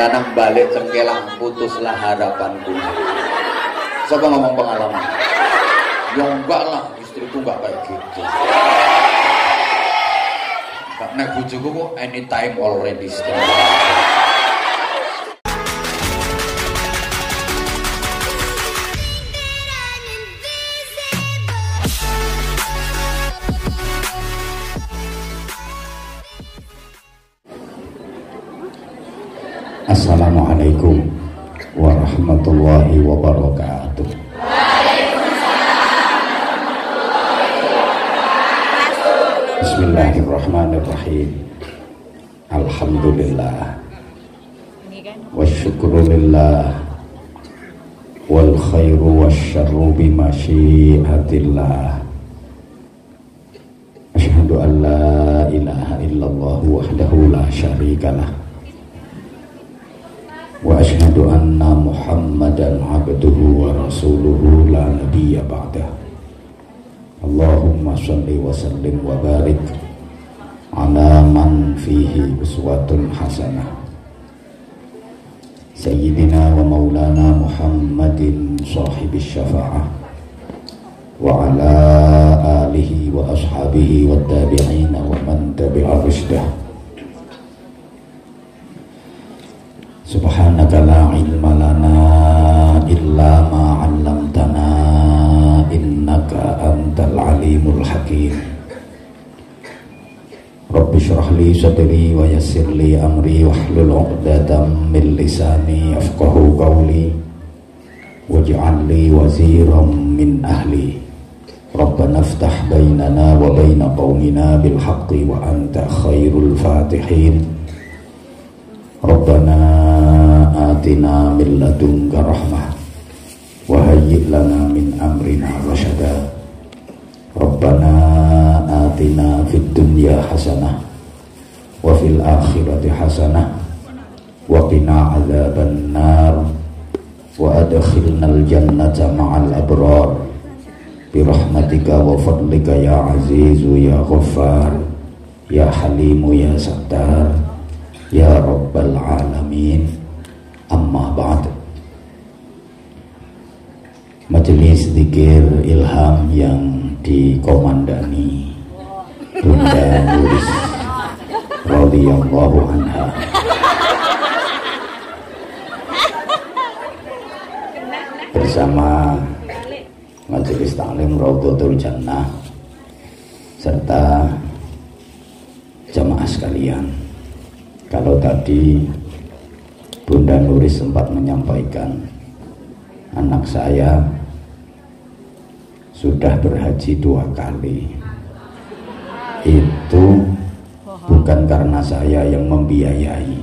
lanang balik cengkelang putuslah harapanku. Siapa ngomong pengalaman? Ya enggak lah istriku enggak kayak gitu. Karena bujuku anytime already Assalamualaikum kalimatillah Asyhadu an la ilaha illallah wahdahu la syarikalah Wa asyhadu anna muhammadan abduhu wa rasuluhu la nabiyya ba'dah. Allahumma salli wa sallim wa barik ala man fihi uswatun hasanah. Sayyidina wa maulana Muhammadin sahibis syafa'ah. وعلى آله وأصحابه والتابعين ومن تبع رشده. سبحانك لا علم لنا إلا ما علمتنا إنك أنت العليم الحكيم. رب اشرح لي صدري ويسر لي أمري واحلل عقدة من لساني يفقه قولي واجعل لي وزيرا من أهلي. Ahli Rabbana iftah bainana wa baina qaumina bil haqqi wa anta khairul fatihin. Rabbana atina min ladunka rahmah wa hayyi lana min amrina rasyada Rabbana atina fid dunya hasanah wa fil akhirati hasanah wa nar wa fadlika ya azizu ya ghaffar ya halimu ya sattar Ya Rabbal Alamin. Amma ba'd. Majelis Dikir Ilham yang dikomandani Bunda Nuris radhiyallahu anha. Bersama Majelis Taklim Raudhatul Jannah serta jamaah sekalian kalau tadi Bunda Nuris sempat menyampaikan anak saya sudah berhaji dua kali. Itu bukan karena saya yang membiayai.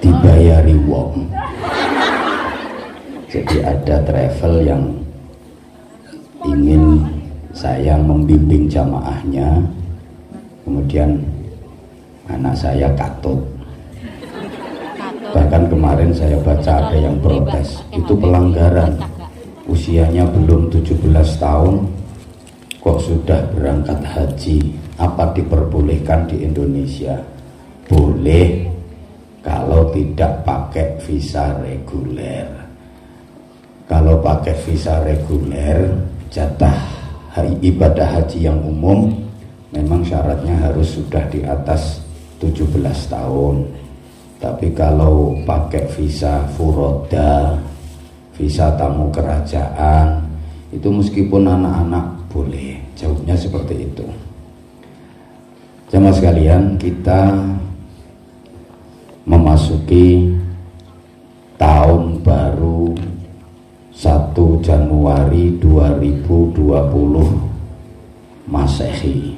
Dibayari wong. Jadi ada travel yang ingin saya membimbing jamaahnya. Kemudian anak saya katut bahkan kemarin saya baca ada yang protes. itu pelanggaran. usianya belum 17 tahun. Kok sudah berangkat haji? Apa diperbolehkan di Indonesia? Boleh kalau tidak pakai visa reguler kalau pakai visa reguler jatah ibadah haji yang umum memang syaratnya harus sudah di atas 17 tahun. Tapi kalau pakai visa furoda visa tamu kerajaan itu meskipun anak-anak boleh. Jawabnya seperti itu. Jamaah sekalian kita memasuki tahun baru 1 Januari 2020 Masehi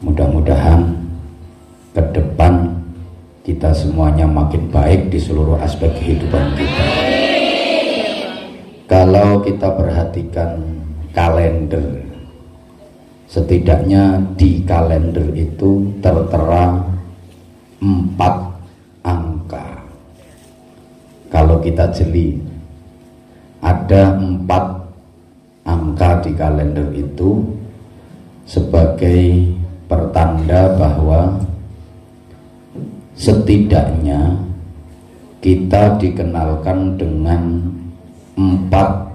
mudah-mudahan ke depan kita semuanya makin baik di seluruh aspek kehidupan kita. Kalau kita perhatikan kalender, setidaknya di kalender itu tertera empat angka. Kalau kita jeli, ada empat angka di kalender itu sebagai pertanda bahwa setidaknya kita dikenalkan dengan empat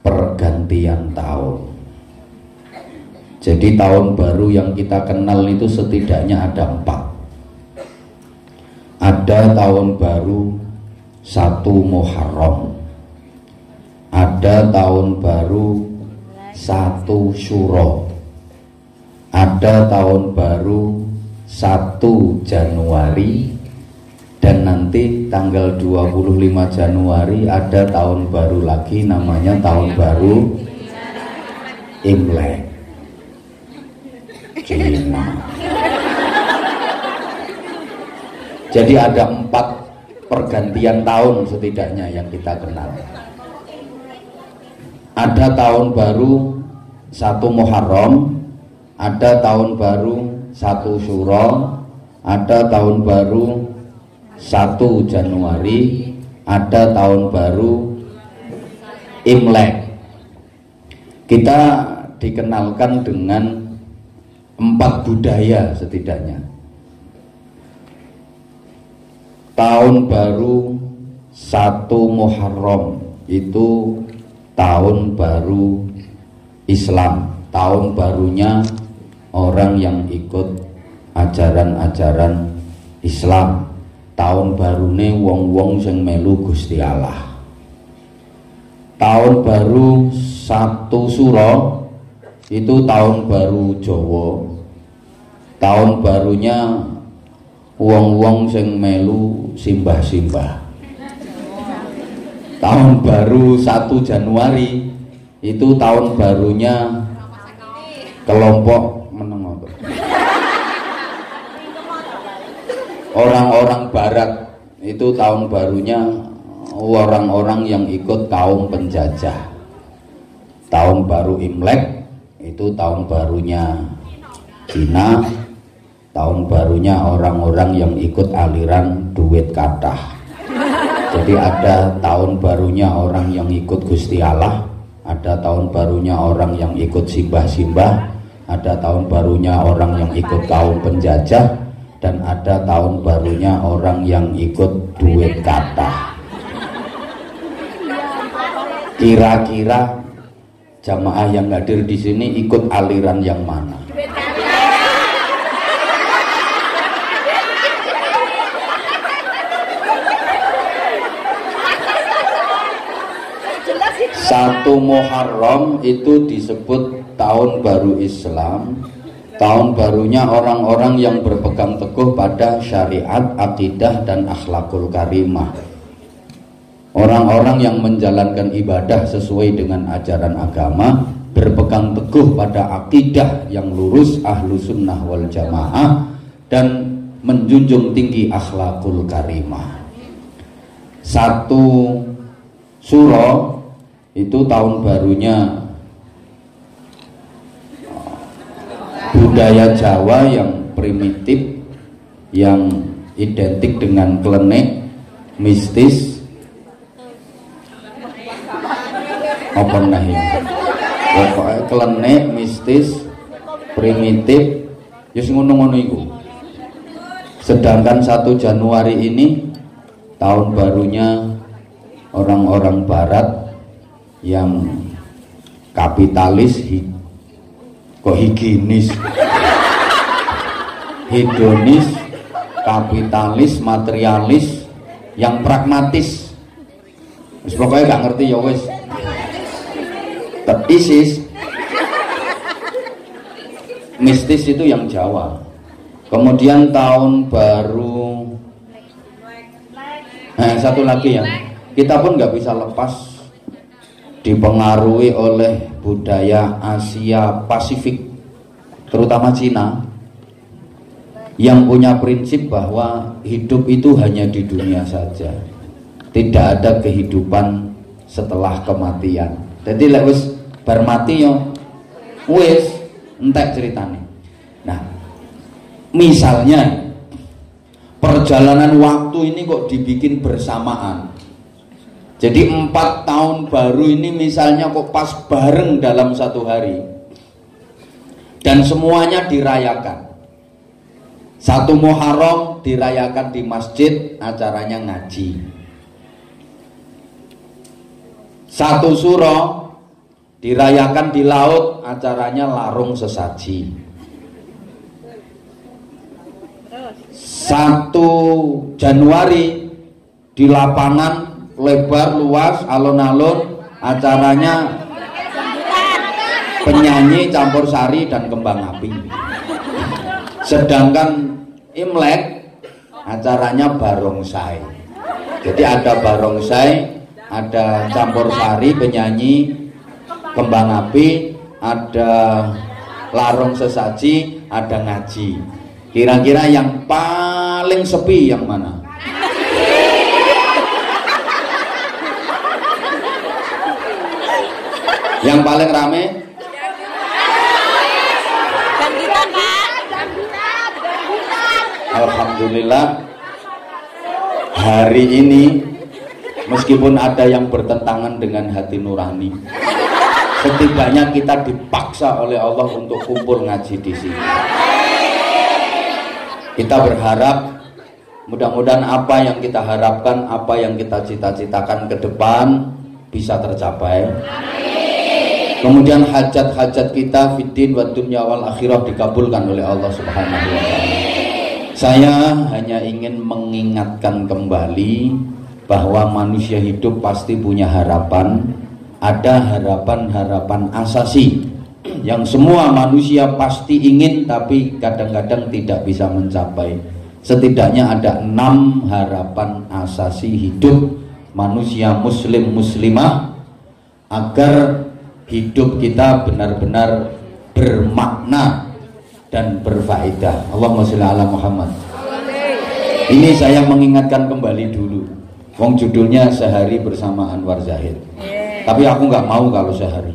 pergantian tahun. Jadi tahun baru yang kita kenal itu setidaknya ada empat. Ada tahun baru satu Muharram ada tahun baru satu Syuro. Ada tahun baru 1 Januari. Dan nanti tanggal 25 Januari ada tahun baru lagi namanya tahun baru Imlek. Cina. Jadi ada empat pergantian tahun setidaknya yang kita kenal ada tahun baru satu Muharram ada tahun baru satu Syuro ada tahun baru satu Januari ada tahun baru Imlek. Kita dikenalkan dengan empat budaya setidaknya. Tahun baru satu Muharram itu tahun baru Islam. Tahun barunya orang yang ikut ajaran-ajaran Islam. Tahun barune wong-wong sing melu Gusti Allah. Tahun baru satu suro itu tahun baru Jawa. Tahun barunya wong-wong sing melu simbah-simbah tahun baru satu Januari itu tahun barunya kelompok orang-orang barat itu tahun barunya orang-orang yang ikut kaum penjajah. Tahun baru Imlek itu tahun barunya Cina. Tahun barunya orang-orang yang ikut aliran duit kadah jadi ada tahun barunya orang yang ikut Gusti Allah ada tahun barunya orang yang ikut simbah-simbah ada tahun barunya orang yang ikut kaum penjajah dan ada tahun barunya orang yang ikut duit kata. Kira-kira jamaah yang hadir di sini ikut aliran yang mana satu Muharram itu disebut tahun baru Islam tahun barunya orang-orang yang berpegang teguh pada syariat, akidah dan akhlakul karimah. Orang-orang yang menjalankan ibadah sesuai dengan ajaran agama, berpegang teguh pada akidah yang lurus ahlu sunnah wal jamaah dan menjunjung tinggi akhlakul karimah. Satu surah itu tahun barunya. Budaya Jawa yang primitif yang identik dengan klenik mistis. Apa nahi pokoknya klenik mistis primitif. Ya ngono-ngono itu sedangkan satu Januari ini tahun barunya orang-orang barat yang kapitalis kok higienis hedonis kapitalis materialis yang pragmatis. Wis pokoknya gak ngerti ya wis. ISIS mistis itu yang Jawa. Kemudian tahun baru nah satu lagi ya. Kita pun nggak bisa lepas dipengaruhi oleh budaya Asia Pasifik terutama Cina yang punya prinsip bahwa hidup itu hanya di dunia saja. Tidak ada kehidupan setelah kematian. Jadi lek wis bar mati yo wis entek ceritanya nah misalnya perjalanan waktu ini kok dibikin bersamaan jadi empat tahun baru ini misalnya kok pas bareng dalam satu hari. Dan semuanya dirayakan. Satu Muharram dirayakan di masjid acaranya ngaji. Satu suro dirayakan di laut acaranya larung sesaji. Satu Januari di lapangan lebar luas alun-alun acaranya penyanyi campur sari dan kembang api. Sedangkan Imlek acaranya barongsai jadi ada barongsai ada campur sari penyanyi kembang api ada larung sesaji ada ngaji. Kira-kira yang paling sepi yang mana yang paling rame? Alhamdulillah hari ini meskipun ada yang bertentangan dengan hati nurani setidaknya kita dipaksa oleh Allah untuk kumpul ngaji di sini. Kita berharap mudah-mudahan apa yang kita harapkan apa yang kita cita-citakan ke depan bisa tercapai kemudian hajat-hajat kita fitin wa dunya wal akhirah dikabulkan oleh Allah Subhanahu wa taala saya hanya ingin mengingatkan kembali bahwa manusia hidup pasti punya harapan, ada harapan-harapan asasi yang semua manusia pasti ingin tapi kadang-kadang tidak bisa mencapai. Setidaknya ada enam harapan asasi hidup manusia muslim muslimah agar hidup kita benar-benar bermakna dan berfaedah. Allahumma sholli ala Muhammad. Ini saya mengingatkan kembali dulu. Wong judulnya sehari bersama Anwar Zahid. Tapi aku nggak mau kalau sehari.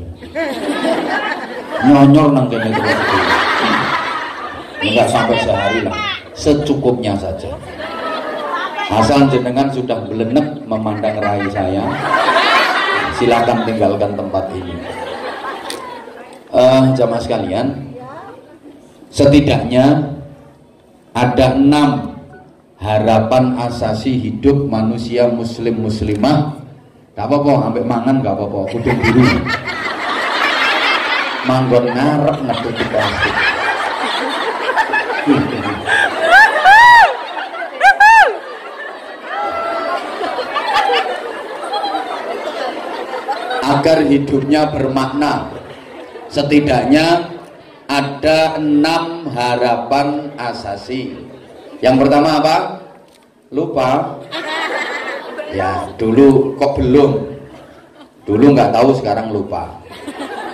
Nyonyor nang kene. Enggak sampai sehari lah. Secukupnya saja. Asal jenengan sudah belenek memandang rai saya, silakan tinggalkan tempat ini. Uh, jamaah sekalian, setidaknya ada enam harapan asasi hidup manusia muslim muslimah. Gak apa-apa sampai mangan gak apa-apa. Kudu biru manggon ngarep ngetuti plastik agar hidupnya bermakna setidaknya ada enam harapan asasi. Yang pertama apa? Lupa. Ya, dulu kok belum. Dulu nggak tahu, sekarang lupa.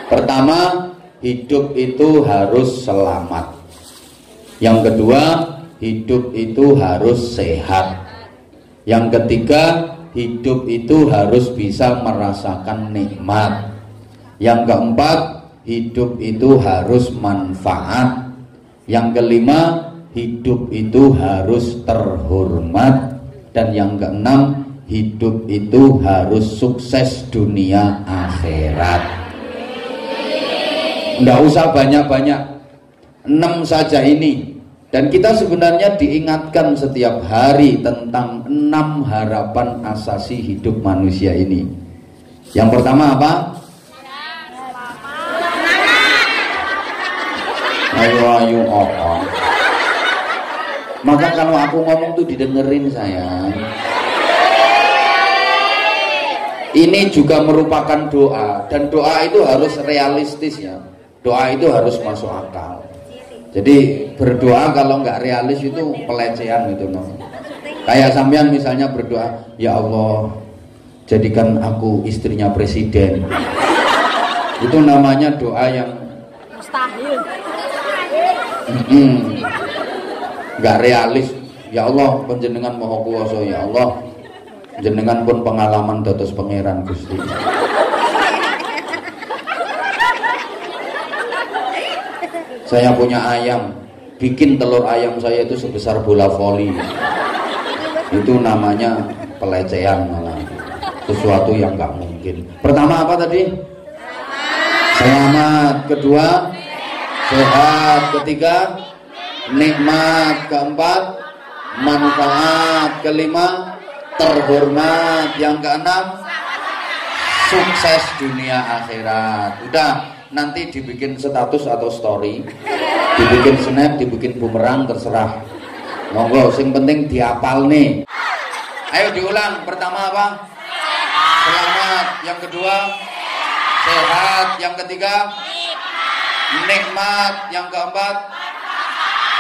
Pertama, hidup itu harus selamat. Yang kedua, hidup itu harus sehat. Yang ketiga, hidup itu harus bisa merasakan nikmat. Yang keempat, hidup itu harus manfaat. Yang kelima, hidup itu harus terhormat. Dan yang keenam, hidup itu harus sukses dunia akhirat. Tidak usah banyak-banyak, enam saja ini. Dan kita sebenarnya diingatkan setiap hari tentang enam harapan asasi hidup manusia ini. Yang pertama apa? ayo ayo apa maka kalau aku ngomong tuh didengerin sayang ini juga merupakan doa dan doa itu harus realistis ya doa itu harus masuk akal jadi berdoa kalau nggak realis itu pelecehan gitu no. kayak sampean misalnya berdoa ya Allah jadikan aku istrinya presiden. Itu namanya doa yang mustahil. Hmm, nggak realis. Ya Allah penjenengan moho kuasa ya Allah. Jenengan pun pengalaman dados pangeran Gusti saya punya ayam. Bikin telur ayam saya itu sebesar bola voli. Itu namanya pelecehan malah. Sesuatu yang nggak mungkin. Pertama apa tadi? Selamat. Kedua? Sehat. Ketiga? Nikmat. Keempat? Manfaat. Kelima? Terhormat. Yang keenam? Sukses dunia akhirat. Udah nanti dibikin status atau story dibikin snap dibikin bumerang terserah. Monggo sing penting diapal nih. Ayo diulang pertama apa? Selamat. Yang kedua? Sehat. Yang ketiga? Nikmat. Yang keempat?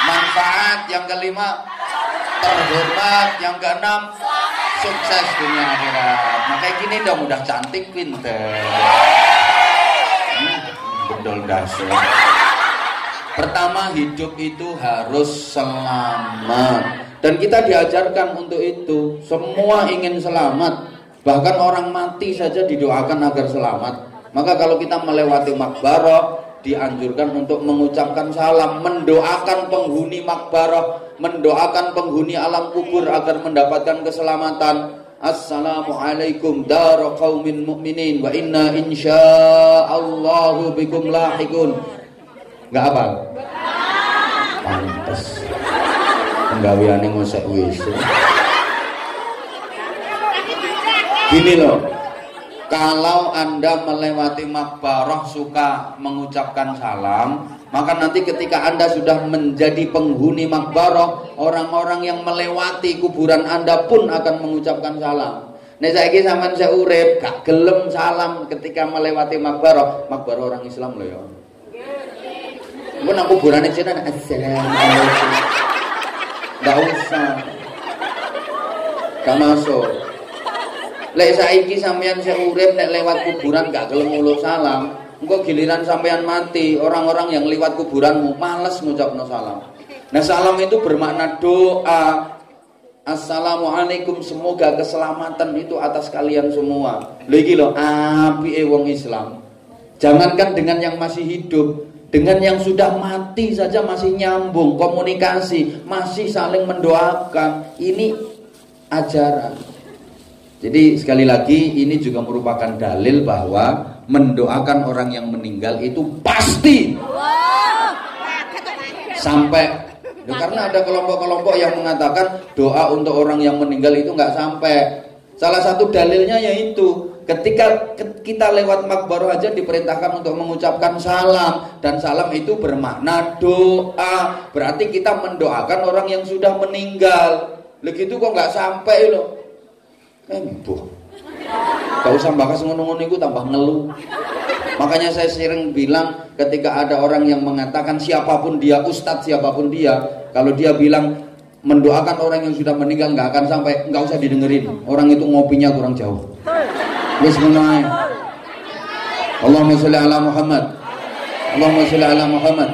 Manfaat. Yang kelima? Terhormat. Yang keenam? Sukses dunia akhirat. Makanya gini dong udah cantik pinter bedol dasar. Pertama hidup itu harus selamat. Dan kita diajarkan untuk itu. Semua ingin selamat. Bahkan orang mati saja didoakan agar selamat. Maka kalau kita melewati makbarah dianjurkan untuk mengucapkan salam, mendoakan penghuni makbarah, mendoakan penghuni alam kubur agar mendapatkan keselamatan. Assalamualaikum dar qaumin mu'minin wa inna insyaallahu bikum lahikun. Enggak apa? Pantes. Penggaweane ngosek wis. Gini loh, kalau Anda melewati makbarah suka mengucapkan salam, maka nanti ketika Anda sudah menjadi penghuni makbarah, orang-orang yang melewati kuburan Anda pun akan mengucapkan salam. Nek saiki sampean saya urip gak gelem salam ketika melewati makbarah, makbarah orang Islam loh ya. Mun aku kuburane jenengan assalamualaikum. Gak usah. Gak masuk. Lek saiki sampean sing urip lewat kuburan gak gelem ngulo salam, engko giliran sampean mati, orang-orang yang lewat kuburanmu males ngucapno salam. Nah, salam itu bermakna doa. Assalamualaikum semoga keselamatan itu atas kalian semua. Lho iki lho apike wong Islam. Jangankan dengan yang masih hidup, dengan yang sudah mati saja masih nyambung komunikasi, masih saling mendoakan. Ini ajaran. Jadi sekali lagi ini juga merupakan dalil bahwa mendoakan orang yang meninggal itu pasti sampai ya, karena ada kelompok-kelompok yang mengatakan doa untuk orang yang meninggal itu nggak sampai. Salah satu dalilnya yaitu ketika kita lewat makbarah aja diperintahkan untuk mengucapkan salam dan salam itu bermakna doa. Berarti kita mendoakan orang yang sudah meninggal. Begitu kok nggak sampai loh. Embuh. Gak usah bahas ngono-ngono itu tambah ngeluh. Makanya saya sering bilang ketika ada orang yang mengatakan siapa pun dia ustadz siapa pun dia, kalau dia bilang mendoakan orang yang sudah meninggal nggak akan sampai nggak usah didengerin. Orang itu ngopinya kurang jauh. Bismillahirrahmanirrahim. Allahumma sholli ala Muhammad. Allahumma sholli ala Muhammad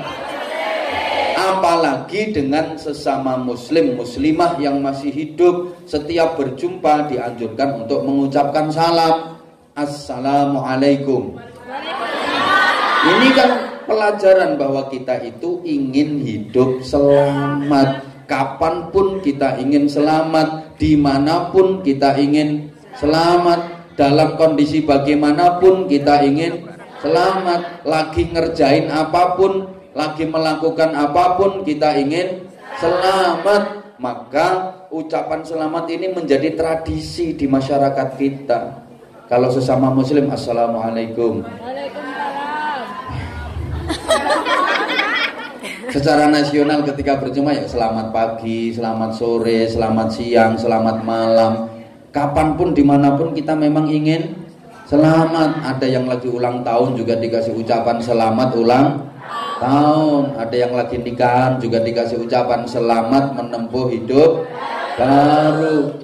apalagi dengan sesama muslim muslimah yang masih hidup setiap berjumpa dianjurkan untuk mengucapkan salam. Assalamualaikum. Ini kan pelajaran bahwa kita itu ingin hidup selamat. Kapan pun kita ingin selamat di mana pun kita ingin selamat dalam kondisi bagaimanapun kita ingin selamat lagi ngerjain apa pun lagi melakukan apa pun kita ingin selamat. Maka ucapan selamat ini menjadi tradisi di masyarakat kita. Kalau sesama muslim assalamualaikum. Secara nasional ketika berjumpa ya selamat pagi, selamat sore, selamat siang, selamat malam. Kapan pun di mana pun kita memang ingin selamat. Ada yang lagi ulang tahun juga dikasih ucapan selamat ulang tahun. Ada yang lagi nikahan juga dikasih ucapan selamat menempuh hidup baru.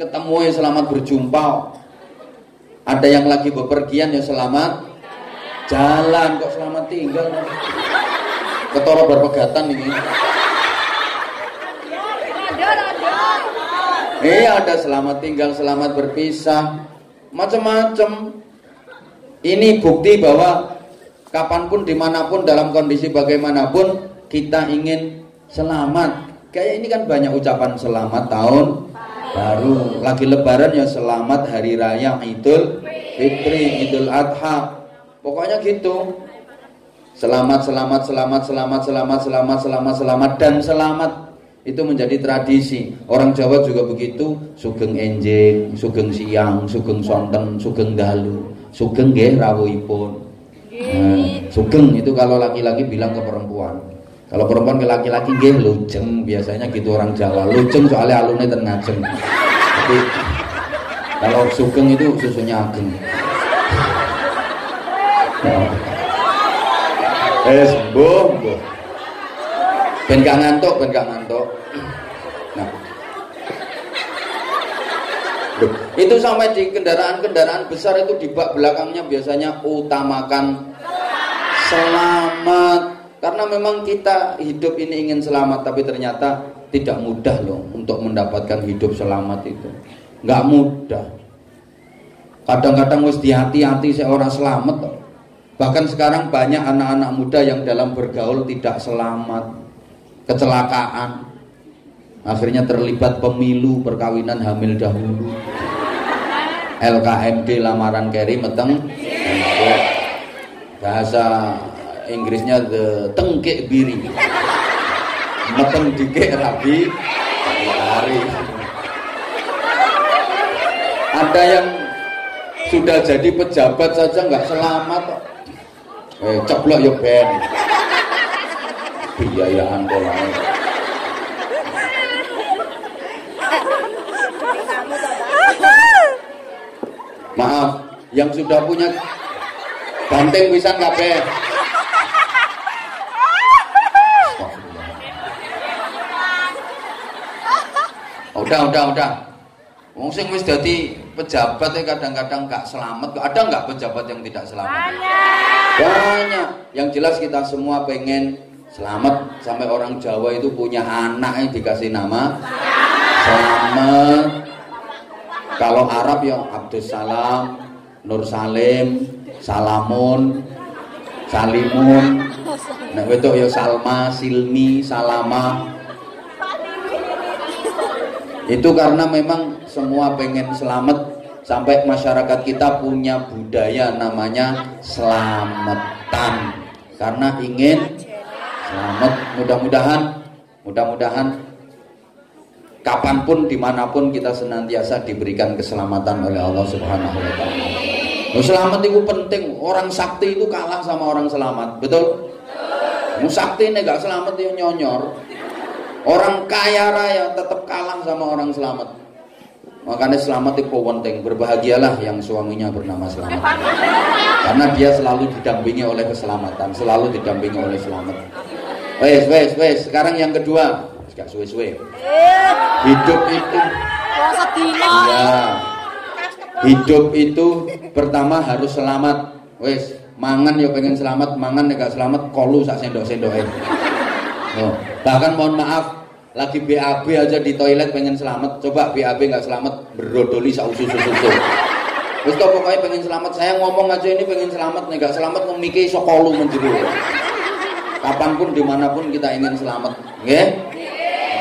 Ketemu ya selamat berjumpa. Ada yang lagi bepergian ya selamat jalan. Kok selamat tinggal? Ketoro berpegatan ini. Iya ada selamat tinggal, selamat berpisah, macam-macam. Ini bukti bahwa kapan pun di mana pun dalam kondisi bagaimanapun kita ingin selamat. Kayak ini kan banyak ucapan selamat tahun baru. Lagi lebaran ya selamat hari raya idul fitri idul adha. Pokoknya gitu. Selamat selamat selamat selamat selamat selamat selamat selamat dan selamat. Itu menjadi tradisi. Orang Jawa juga begitu. Sugeng enjing sugeng siang sugeng sonten sugeng dalu sugeng nggih rawuhipun sugeng itu kalau laki-laki bilang ke perempuan. Kalau perempuan ke laki-laki nggih lujeng. Biasanya gitu orang Jawa. Lujeng soalnya alunnya ten ngajeng tapi kalau sugeng itu susunya ageng. Eh sembuh, sembuh ben gak ngantuk ben gak ngantuk. Nah. Loh, itu sampai di kendaraan-kendaraan besar itu di bak belakangnya biasanya utamakan selamat. Karena memang kita hidup ini ingin selamat tapi ternyata tidak mudah loh untuk mendapatkan hidup selamat itu. Nggak mudah. Kadang-kadang mesti hati-hati seorang selamat bahkan sekarang banyak anak-anak muda yang dalam bergaul tidak selamat. Kecelakaan. Akhirnya terlibat pemilu perkawinan hamil dahulu. LKMD lamaran Kerry meteng bahasa Inggrisnya the tengkek biri. Meteng dikek rabi hari ada yang sudah jadi pejabat saja nggak selamat eh ceplok ya ben. Biayaan pola maaf yang sudah punya banteng pisan kabeh udah udah udah Wong sing wis dadi pejabat ya kadang-kadang gak selamat. Ada nggak pejabat yang tidak selamat? Banyak. Banyak. Yang jelas kita semua pengen Selamat sampai orang Jawa itu punya anak yang dikasih nama Selamat. Kalau Arab ya Abdus Salam, Nur Salim, Salamun, Salimun. Nah itu ya Salma, Silmi, Salama. Itu karena memang semua pengen selamat sampai masyarakat kita punya budaya namanya selamatan karena ingin Selamat, mudah-mudahan, mudah-mudahan kapan pun, di mana pun kita senantiasa diberikan keselamatan oleh Allah Subhanahu Wa Taala. Selamat itu penting. Orang sakti itu kalah sama orang selamat, betul? Mau sakti ini gak selamat itu nyonyor. Orang kaya raya tetap kalah sama orang selamat. Makanya selamat itu penting. Berbahagialah yang suaminya bernama selamat. Karena dia selalu didampingi oleh keselamatan, selalu didampingi oleh selamat. Wes, wes, wes. Sekarang yang kedua. Gak suwe-suwe. Hidup itu. Ya. Hidup itu pertama harus selamat. Wes, mangan ya pengen selamat, mangan ya gak selamat, kolu sak sendok-sendok oh. Bahkan mohon maaf, lagi BAB aja di toilet pengen selamat. Coba BAB nggak selamat, berdodoli sak usus-usus. Terus kok pokoknya pengen selamat, saya ngomong aja ini pengen selamat nih, gak selamat memikir sokolu menjeru kapan pun di mana pun kita ingin selamat ya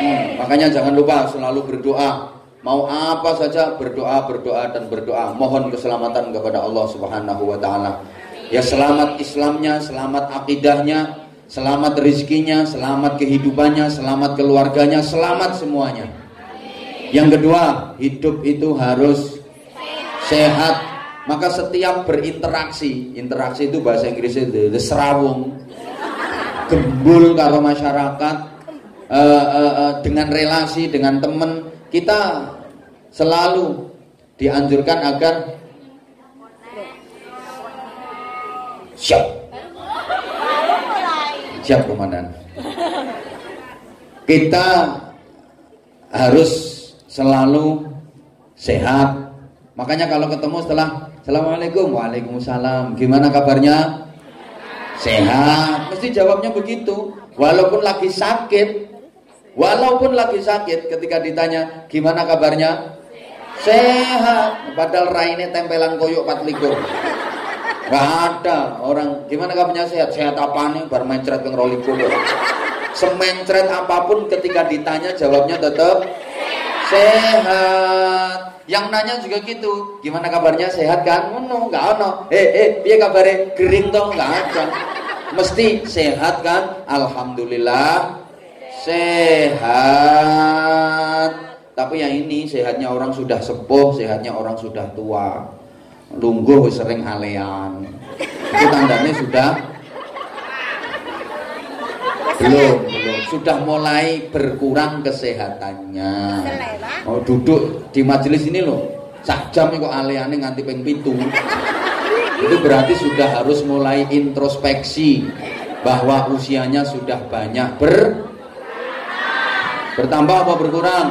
hmm, makanya jangan lupa selalu berdoa mau apa saja berdoa berdoa dan berdoa. Mohon keselamatan kepada Allah Subhanahu wa taala. Ya selamat Islamnya selamat akidahnya selamat rezekinya selamat kehidupannya selamat keluarganya selamat semuanya. Yang kedua hidup itu harus sehat. Maka setiap berinteraksi interaksi itu bahasa Inggrisnya the, the serawung gembul kalau masyarakat uh, uh, uh, dengan relasi dengan teman kita selalu dianjurkan agar siap. Siap komandan. Kita harus selalu sehat. Makanya kalau ketemu setelah Assalamualaikum Waalaikumsalam. Gimana kabarnya? Sehat. Mesti jawabnya begitu. Walaupun lagi sakit walaupun lagi sakit ketika ditanya gimana kabarnya? Sehat. Padahal raine tempelan koyok patlikur Gak ada orang gimana kabarnya? Sehat? Sehat apa nih? Bar mencret ke rolikur semencret apa pun ketika ditanya jawabnya tetap sehat. Yang nanya juga gitu gimana kabarnya? Sehat kan? Ngono nggak ono. Eh eh dia kabarnya kering dong nggak ada. Mesti sehat kan? Alhamdulillah sehat. Tapi yang ini sehatnya orang sudah sepuh sehatnya orang sudah tua. Lungguh sering alean. Itu tandanya sudah belum belum. Sudah mulai berkurang kesehatannya. Oh duduk di majelis ini loh. Sak jam kok aleane nganti ping pitu. Itu berarti sudah harus mulai introspeksi bahwa usianya sudah banyak ber bertambah apa berkurang?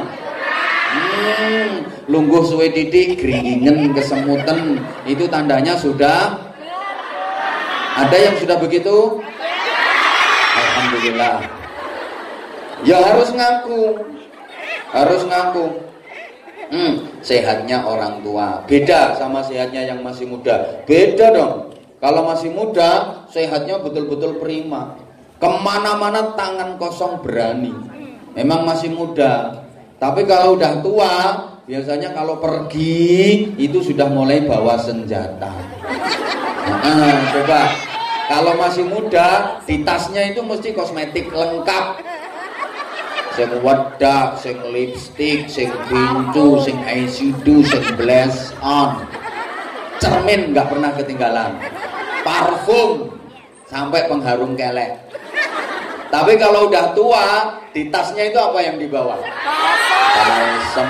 Hmm, lungguh suwe titik geringin kesemutan. Itu tandanya sudah ada yang sudah begitu? Alhamdulillah. Ya harus ngaku. Harus ngaku. Hmm, sehatnya orang tua. Beda sama sehatnya yang masih muda. Beda dong. Kalau masih muda sehatnya betul-betul prima. Ke mana-mana tangan kosong berani memang masih muda tapi kalau udah tua biasanya kalau pergi itu sudah mulai bawa senjata nah, coba kalau masih muda di tasnya itu mesti kosmetik lengkap sing wedak, sing lipstick, sing pintu, sing eyeshadow, sing blush on. Cermin nggak pernah ketinggalan. Parfum sampai pengharum kelek. Tapi kalau udah tua, di tasnya itu apa yang dibawa? Balsem,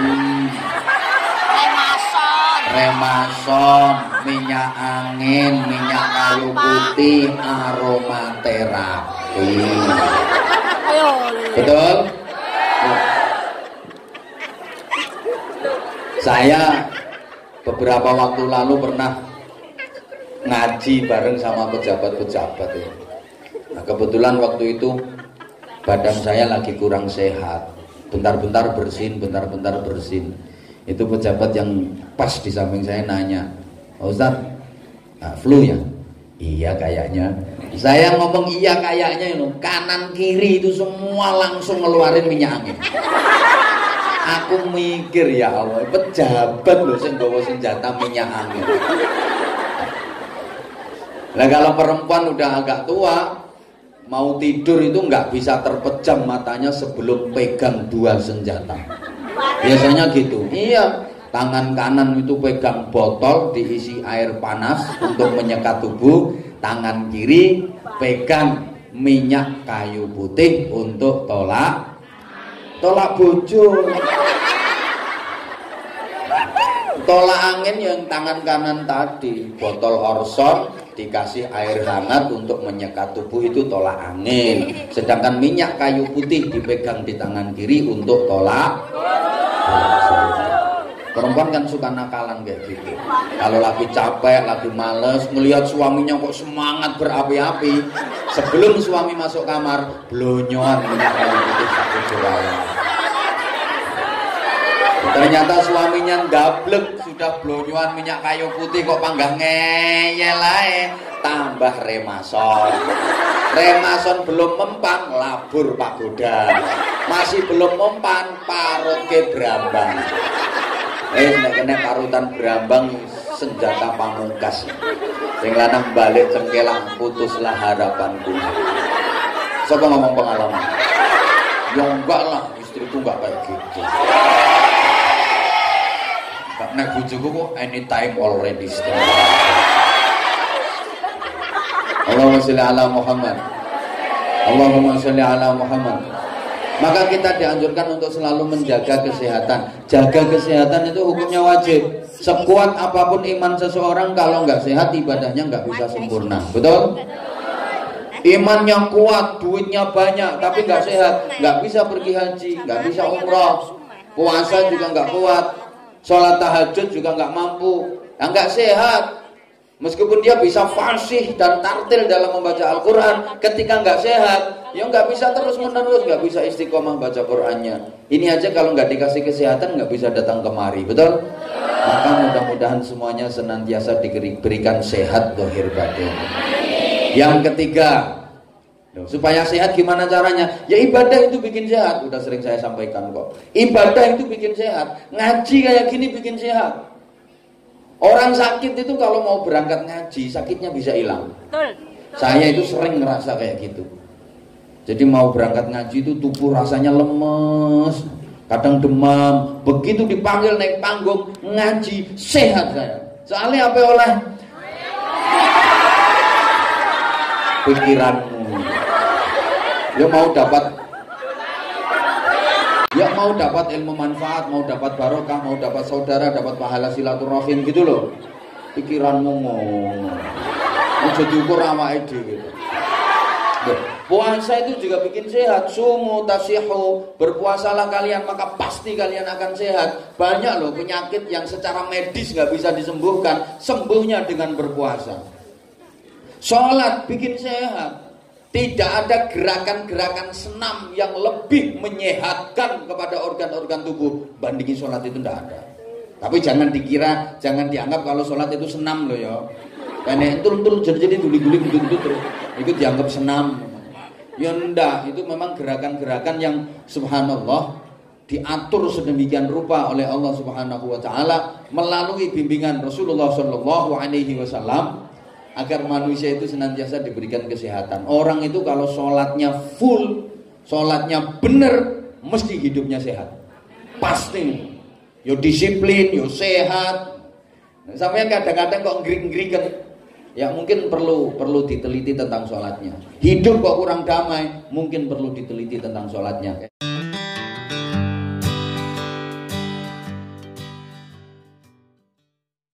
remason, minyak angin, minyak kayu putih, aromaterapi. Betul? Saya beberapa waktu lalu pernah ngaji bareng sama pejabat-pejabat ya. Nah, kebetulan waktu itu badan saya lagi kurang sehat. Bentar-bentar bersin, bentar-bentar bersin. Itu pejabat yang pas di samping saya nanya oh, Ustaz nah, flu ya? Iya kayaknya. Saya ngomong iya kayaknya itu kanan kiri itu semua langsung ngeluarin minyak angin. Aku mikir ya Allah pejabat loh yang bawa senjata minyak angin. Nah kalau perempuan udah agak tua mau tidur itu nggak bisa terpejam matanya sebelum pegang dua senjata. Biasanya gitu. Iya tangan kanan itu pegang botol diisi air panas untuk menyekat tubuh. Tangan kiri pegang minyak kayu putih untuk tolak tolak bojo. Tolak angin yang tangan kanan tadi botol orson dikasih air hangat untuk menyekat tubuh itu tolak angin. Sedangkan minyak kayu putih dipegang di tangan kiri untuk tolak perempuan kan suka nakalan kayak gitu. Kalau lagi capek lagi males melihat suaminya kok semangat berapi-api sebelum suami masuk kamar blonyoan minyak kayu putih satu Ternyata suaminya gablek sudah blonyoan minyak kayu putih kok panggah ngeyel ae tambah remason. Remason belum mempan labur Pak Goda. Masih belum mempan parut ke Brambang. Eh kena parutan Brambang senjata pamungkas. Sing lanang balik cengkelang putuslah harapanku. Siapa ngomong pengalaman? Ya enggak lah, istriku enggak kayak gitu. Nek bojoku kok anytime already. Allahumma sholli ala Muhammad. Allahumma sholli ala Muhammad. Maka kita dianjurkan untuk selalu menjaga kesehatan. Jaga kesehatan itu hukumnya wajib. Sekuat apa pun iman seseorang kalau nggak sehat ibadahnya nggak bisa sempurna. Betul? Imannya kuat, duitnya banyak, tapi nggak sehat, nggak bisa pergi haji, nggak bisa umroh, puasa juga nggak kuat, sholat tahajud juga nggak mampu, nggak sehat. Meskipun dia bisa fasih dan tartil dalam membaca Al-Quran, ketika nggak sehat, ya nggak bisa terus menerus, nggak bisa istiqomah baca Qurannya. Ini aja kalau nggak dikasih kesehatan nggak bisa datang kemari, betul? Maka mudah-mudahan semuanya senantiasa diberikan sehat dohir batin. Yang ketiga, supaya sehat gimana caranya? Ya ibadah itu bikin sehat. Udah sering saya sampaikan kok. Ibadah itu bikin sehat. Ngaji kayak gini bikin sehat. Orang sakit itu kalau mau berangkat ngaji, sakitnya bisa hilang. Saya itu sering ngerasa kayak gitu. Jadi mau berangkat ngaji itu tubuh rasanya lemes, kadang demam. Begitu dipanggil naik panggung ngaji sehat saya. Soalnya apa oleh pikiranmu. Ya mau dapat Ya mau dapat ilmu manfaat, mau dapat barokah, mau dapat saudara, dapat pahala silaturahim gitu loh. Pikiranmu. Mau diukur sama ide gitu. Puasa itu juga bikin sehat. Sumu tasihu. Berpuasalah kalian maka pasti kalian akan sehat. Banyak loh penyakit yang secara medis nggak bisa disembuhkan. Sembuhnya dengan berpuasa. Sholat bikin sehat. Tidak ada gerakan-gerakan senam yang lebih menyehatkan kepada organ-organ tubuh bandingin sholat itu tidak ada. Tapi jangan dikira, jangan dianggap kalau sholat itu senam loh ya. Karena itu turun jadi jadi guli-guli gitu terus. Itu dianggap senam. Ya enggak, itu memang gerakan-gerakan yang subhanallah diatur sedemikian rupa oleh Allah Subhanahu wa taala melalui bimbingan Rasulullah wasallam agar manusia itu senantiasa diberikan kesehatan. Orang itu kalau sholatnya full, sholatnya benar, mesti hidupnya sehat. Pasti. Yo disiplin, yo sehat. Sampai kadang-kadang kok ngering-ngering kan ya mungkin perlu perlu diteliti tentang sholatnya. Hidup kok kurang damai, mungkin perlu diteliti tentang sholatnya.